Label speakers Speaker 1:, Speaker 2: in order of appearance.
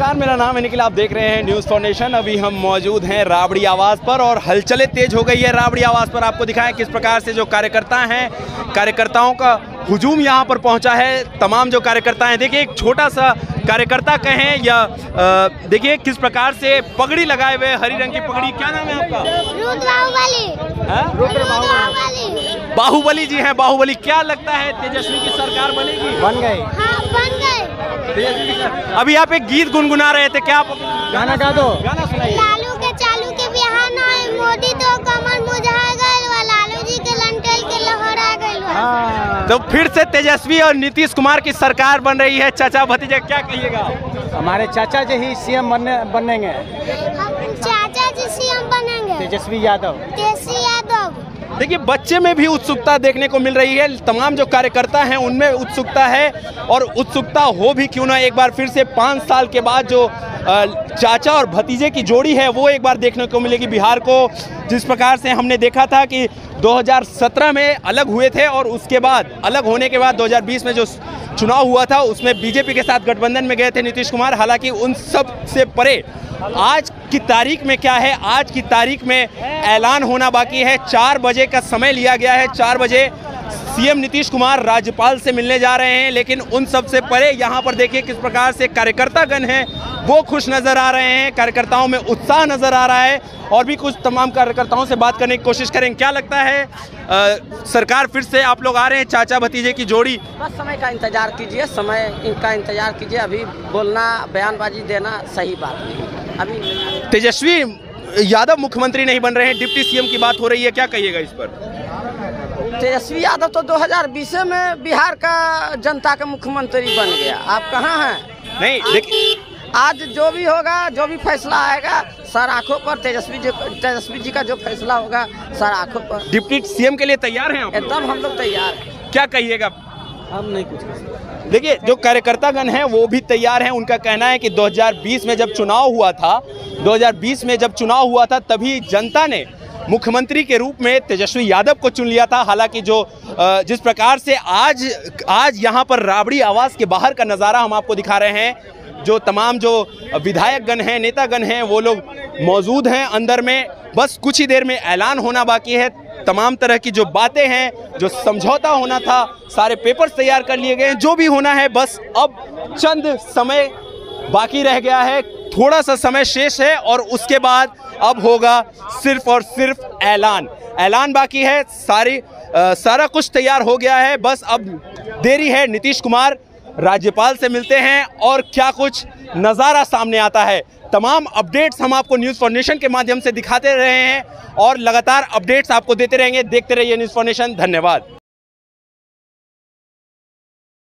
Speaker 1: नमस्कार मेरा नाम है निखिल। आप देख रहे हैं न्यूज़ फाउंडेशन अभी हम मौजूद हैं राबड़ी आवाज़ पर और हलचले तेज हो गई है राबड़ी आवाज़ पर। आपको दिखाएँ किस प्रकार से जो कार्यकर्ता हैं कार्यकर्ताओं का हुजूम यहाँ पर पहुँचा है। तमाम जो कार्यकर्ता हैं देखिए एक छोटा सा कार्यकर्ता कहें या देखिए किस प्रकार से पगड़ी लगाए हुए हरी रंग की पगड़ी। क्या नाम है आपका?
Speaker 2: बाहुबली
Speaker 1: हाँ?
Speaker 2: बाहुबली
Speaker 1: बाहुबली जी हैं बाहुबली। क्या लगता है तेजस्वी की सरकार बनेगी?
Speaker 3: बन गए
Speaker 2: हाँ बन
Speaker 1: अभी आप एक गीत गुनगुना रहे थे क्या आप
Speaker 3: गाना गा दो।
Speaker 1: गाना सुनाइए।
Speaker 2: लालू के चालू के बिहान आए मोदी तो कमर मुझा गए लालू जी के लंटल के लहरा गए
Speaker 3: हाँ।
Speaker 1: तो फिर से तेजस्वी और नीतीश कुमार की सरकार बन रही है। चाचा भतीजे क्या कहिएगा?
Speaker 3: हमारे चाचा जी ही सीएम बनने बनेंगे।
Speaker 2: हम चाचा जी सीएम बनेंगे।
Speaker 3: तेजस्वी यादव।
Speaker 2: तेजस्वी यादव
Speaker 1: देखिए, बच्चे में भी उत्सुकता देखने को मिल रही है। तमाम जो कार्यकर्ता हैं, उनमें उत्सुकता है और उत्सुकता हो भी क्यों ना एक बार फिर से पाँच साल के बाद जो चाचा और भतीजे की जोड़ी है, वो एक बार देखने को मिलेगी बिहार को। जिस प्रकार से हमने देखा था कि 2017 में अलग हुए थे और उसके बाद, अलग होने के बाद 2020 में जो चुनाव हुआ था, उसमें बीजेपी के साथ गठबंधन में गए थे नीतीश कुमार। हालाँकि उन सबसे परे, आज की तारीख में क्या है? आज की तारीख में ऐलान होना बाकी है। चार बजे का समय लिया गया है, चार बजे सीएम नीतीश कुमार राज्यपाल से मिलने जा रहे हैं लेकिन उन सबसे परे यहाँ पर देखिए किस प्रकार से कार्यकर्तागण हैं वो खुश नज़र आ रहे हैं कार्यकर्ताओं में उत्साह नज़र आ रहा है और भी कुछ तमाम कार्यकर्ताओं से बात करने की कोशिश करें। क्या लगता है अ, सरकार फिर से आप लोग आ रहे हैं चाचा भतीजे की जोड़ी?
Speaker 4: बस समय का इंतज़ार कीजिए समय इनका इंतज़ार कीजिए अभी बोलना बयानबाजी देना सही बात नहीं अभी
Speaker 1: तेजस्वी यादव मुख्यमंत्री नहीं बन रहे हैं डिप्टी सीएम की बात हो रही है क्या कहिएगा इस पर?
Speaker 4: तेजस्वी यादव तो 2020 में बिहार का जनता का मुख्यमंत्री बन गया। आप कहाँ हैं?
Speaker 1: नहीं देखिए
Speaker 4: आज जो भी होगा जो भी फैसला आएगा सर आँखों पर तेजस्वी जी तेजस्वी जी का जो फैसला होगा सर आँखों पर।
Speaker 1: डिप्टी सीएम के लिए तैयार हैं आप?
Speaker 4: एकदम हम लोग तैयार हैं।
Speaker 1: क्या कहिएगा?
Speaker 4: हम नहीं कुछ
Speaker 1: देखिए जो कार्यकर्तागण हैं वो भी तैयार हैं। उनका कहना है कि 2020 में जब चुनाव हुआ था 2020 में जब चुनाव हुआ था तभी जनता ने मुख्यमंत्री के रूप में तेजस्वी यादव को चुन लिया था। हालाँकि जो जिस प्रकार से आज आज यहाँ पर राबड़ी आवास के बाहर का नज़ारा हम आपको दिखा रहे हैं, जो तमाम जो विधायकगण हैं, नेतागण हैं, वो लोग मौजूद हैं अंदर में। बस कुछ ही देर में ऐलान होना बाकी है। तमाम तरह की जो बातें हैं, जो समझौता होना था, सारे पेपर्स तैयार कर लिए गए हैं। जो भी होना है, बस अब चंद समय बाकी रह गया है। थोड़ा सा समय शेष है और उसके बाद अब होगा सिर्फ़ और सिर्फ़ ऐलान। ऐलान बाकी है सारी अ, सारा कुछ तैयार हो गया है। बस अब देरी है। नीतीश कुमार राज्यपाल से मिलते हैं और क्या कुछ नज़ारा सामने आता है। तमाम अपडेट्स हम आपको न्यूज़ फाउंडेशन के माध्यम से दिखाते रहे हैं और लगातार अपडेट्स आपको देते रहेंगे। देखते रहिए न्यूज़ फाउंडेशन। धन्यवाद।